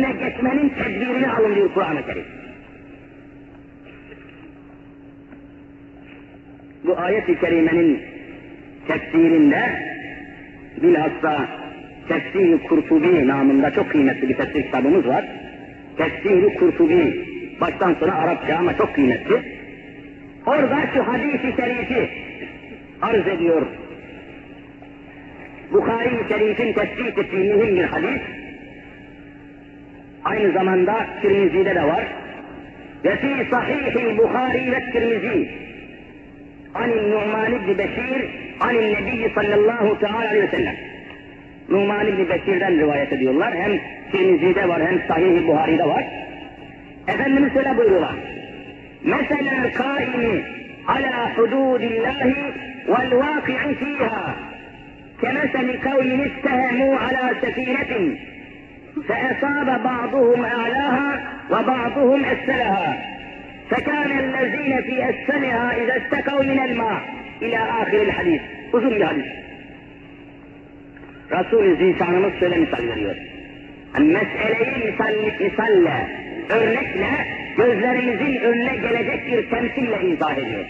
önüne geçmenin tedbirini alın diyor Kur'an-ı Kerim. Bu ayet-i kerimenin tefsirinde bilhassa Tefsir-i Kurtubi namında çok kıymetli bir tefsir kitabımız var. Tefsir-i Kurtubi baştan sona Arapça ama çok kıymetli. Orada şu hadis-i şerifi arz ediyor. Bukhari-i Şerif'in tespit ettiği mühim bir hadis. Aynı zamanda Tirmizi'de de var. Ve fi sahihil Bukhari ve Tirmizi anin Nu'man ibn Beşir anin Nebi sallallahu teala aleyhi ve sellem. Nu'man ibn Beşir'den rivayet ediyorlar. Hem Tirmizi'de var hem Sahih-i Buhari'de var. Efendimiz şöyle buyuruyorlar. Mesela kaimi ala hududillahi vel vaki'i fiha كمثل قوم اتهموا على سفينة فأصاب بعضهم أعلاها وبعضهم أسفلها فكان الذين في أسفلها إذا استقوا من الماء إلى آخر الحديث uzun bir hadis. Resul-i Zişanımız şöyle misal veriyor. Yani meseleyi misal, misalle, örnekle, gözlerimizin önüne gelecek bir temsille izah ediyor.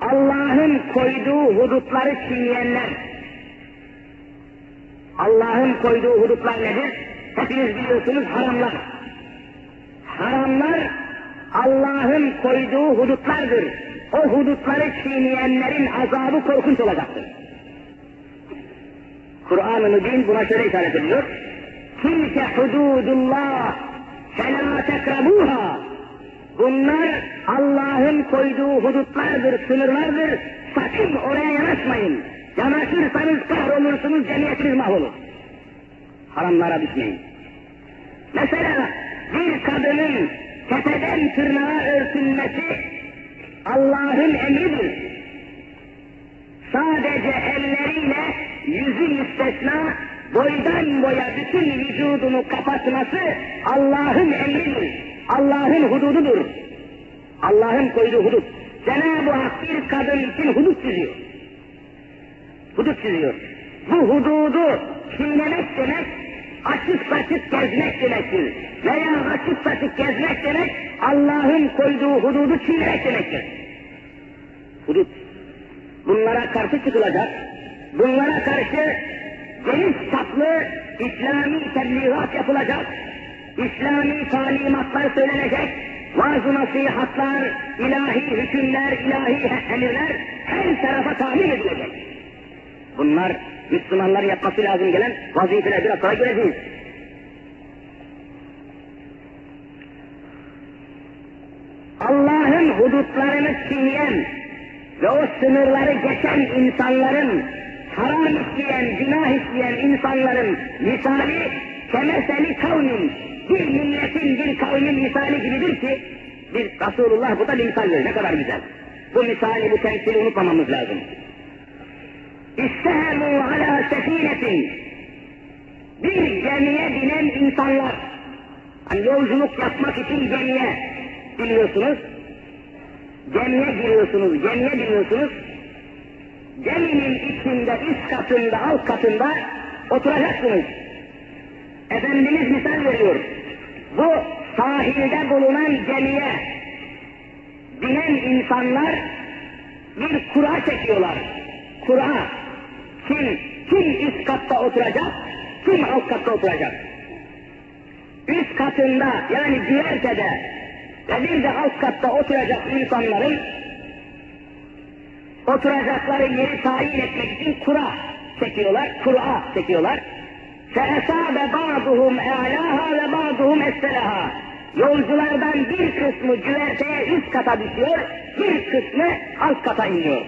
Allah'ın koyduğu hudutları çiğneyenler, Allah'ın koyduğu hudutlar nedir? Hepiniz biliyorsunuz haramlar. Haramlar Allah'ın koyduğu hudutlardır. O hudutları çiğneyenlerin azabı korkunç olacaktır. Kur'an-ı Mübin buna şöyle işaret ediyor. Tilke hududullah felâ tekrabuha. Bunlar Allah'ın koyduğu hudutlardır, sınırlardır. Sakın oraya yanaşmayın. Yanaşırsanız kahrolursunuz, cemiyetiniz mahvolur. Haramlara düşmeyin. Mesela bir kadının tepeden tırnağa örtülmesi Allah'ın emridir. Sadece elleriyle yüzü müstesna boydan boya bütün vücudunu kapatması Allah'ın emridir. Allah'ın hudududur. Allah'ın koyduğu hudut. Cenab-ı Hak bir kadın için hudut çiziyor. Hudut çiziyor. Bu hududu çiğnemek demek, açık saçık gezmek demektir. Veya açık saçık gezmek demek, Allah'ın koyduğu hududu çiğnemek demektir. Hudut. Bunlara karşı çıkılacak, bunlara karşı geniş çaplı İslami tebliğat yapılacak, İslami talimatlar söylenecek, vaaz-ı nasihatlar, ilahi hükümler, ilahi emirler her tarafa tahmin edilecek. Bunlar Müslümanlar yapması lazım gelen vazifeler biraz sonra göreceğiz. Allah'ın hudutlarını çiğneyen ve o sınırları geçen insanların, haram işleyen, günah işleyen insanların misali kemeseli kavmin, bir milletin, bir kavmin misali gibidir ki, bir Resulullah bu da misal. Ne kadar güzel. Bu misali, bu temsili unutmamamız lazım. İstehemu ala sefinetin. Bir gemiye binen insanlar. Hani yolculuk yapmak için gemiye biliyorsunuz. Gemiye giriyorsunuz, gemiye biniyorsunuz. Geminin içinde, üst katında, alt katında oturacaksınız. Efendimiz misal veriyor. Bu sahilde bulunan gemiye binen insanlar bir kura çekiyorlar. Kura. Kim, kim üst katta oturacak, kim alt katta oturacak? Üst katında yani güvertede ve bir de alt katta oturacak insanların oturacakları yeri tayin etmek için kura çekiyorlar, kura çekiyorlar. فَاَسَابَ بَعْضُهُمْ اَعْلَاهَا وَبَعْضُهُمْ اَسْفَلَهَا Yolculardan bir kısmı güverteye üst kata düşüyor, bir kısmı alt kata iniyor.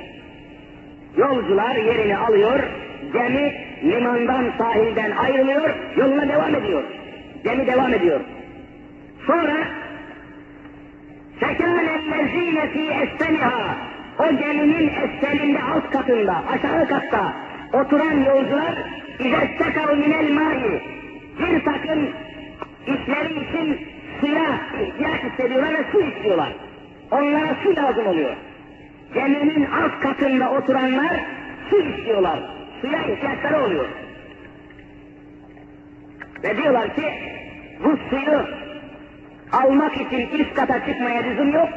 Yolcular yerini alıyor, gemi limandan sahilden ayrılıyor, yoluna devam ediyor. Gemi devam ediyor. Sonra فَكَانَ الَّذ۪ينَ ف۪ي اَسْفَلِهَا O geminin esfelinde alt katında, aşağı katta oturan yolcular اِذَسْتَكَوْ مِنَ الْمَاءِ Bir takım işleri için suya ihtiyaç hissediyorlar ve su istiyorlar. Onlara su lazım oluyor. Geminin alt katında oturanlar su istiyorlar. Suya ihtiyaçları oluyor. Ve diyorlar ki bu suyu almak için üst kata çıkmaya lüzum yok.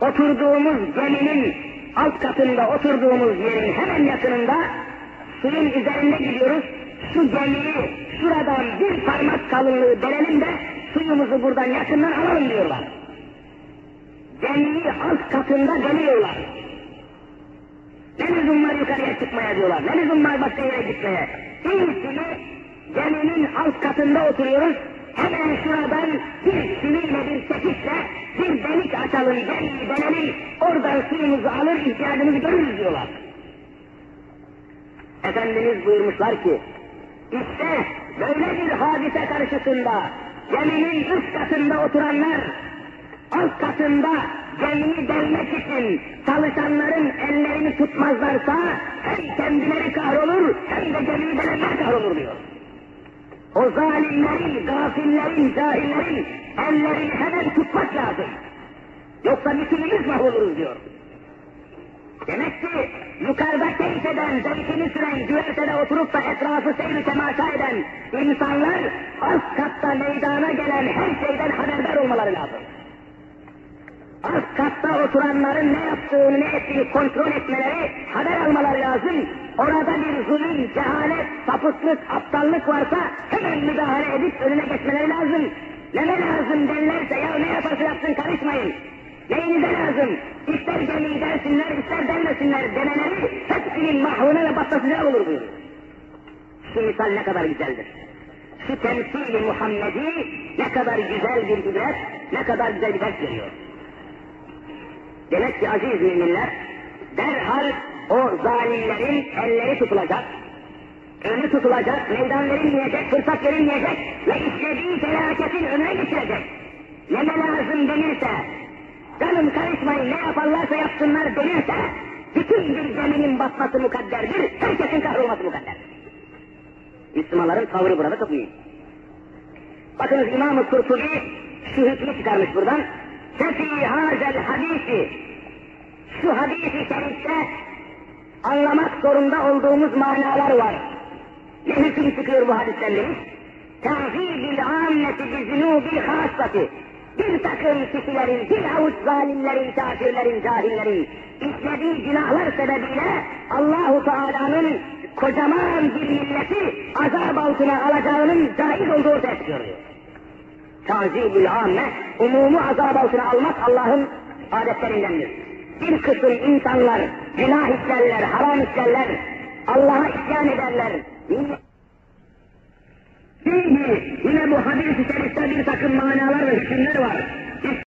Oturduğumuz geminin alt katında oturduğumuz yerin hemen yakınında suyun üzerinde gidiyoruz. Şu gemiyi şuradan bir parmak kalınlığı delelim de suyumuzu buradan yakından alalım diyorlar. Gemiyi alt katında deliyorlar. Ne lüzum var yukarıya çıkmaya diyorlar. Ne lüzum var başka yere gitmeye. İyisini geminin alt katında oturuyoruz. Hemen şuradan bir çiviyle bir çekişle bir delik açalım, gemiyi delelim. Oradan suyumuzu alır, ihtiyacımızı görürüz diyorlar. Efendimiz buyurmuşlar ki, işte böyle bir hadise karşısında geminin üst katında oturanlar alt katında gemiyi delmek için çalışanların ellerini tutmazlarsa hem kendileri kahrolur hem de gemiyi delenler kahrolur diyor. O zalimlerin, gafillerin, cahillerin ellerini hemen tutmak lazım. Yoksa bütünümüz mahvoluruz diyor. Demek ki yukarıda keyif eden, zevkini süren, güvertede oturup da etrafı seyri temaşa eden insanlar alt katta meydana gelen her şeyden haberdar olmaları lazım. Alt katta oturanların ne yaptığını, ne ettiğini kontrol etmeleri, haber almaları lazım. Orada bir zulüm, cehalet, sapıklık, aptallık varsa hemen müdahale edip önüne geçmeleri lazım. Ne ne lazım derlerse ya ne yaparsa yapsın karışmayın. Neyinize lazım? İster gemiyi dersinler, ister dermesinler demeleri hepsinin mahvına ve batmasına olur buyuruyor. Şu misal ne kadar güzeldir. Şu temsili Muhammedi ne kadar güzel bir ibret, ne kadar güzel bir ders veriyor. Demek ki aziz müminler, derhal o zalimlerin elleri tutulacak, önü tutulacak, meydan verilmeyecek, fırsat verilmeyecek ve işlediği felaketin önüne geçirecek. Ne lazım denirse, canım karışmayın ne yaparlarsa yapsınlar denirse, bütün bir geminin batması mukadderdir, herkesin kahrolması mukadderdir. Müslümanların tavrı burada çok iyi. Bakınız İmam-ı Kurtubi şu çıkarmış buradan. Fefi hazel hadisi şu hadisi şerifte anlamak zorunda olduğumuz manalar var. Ne hüküm çıkıyor bu hadislerden? Tehzibil ammeti bizunubil hasati. Bir takım kişilerin, bir avuç zalimlerin, kafirlerin, cahillerin işlediği günahlar sebebiyle Allahu Teala'nın kocaman bir milleti azap altına alacağının caiz olduğu ortaya çıkıyor diyor. Tazibül amme, umumu azap altına almak Allah'ın adetlerindendir. Bir kısım insanlar günah işlerler, haram işlerler, Allah'a isyan ederler. Yine, yine bu hadis-i şerifte bir takım manalar ve hükümler var.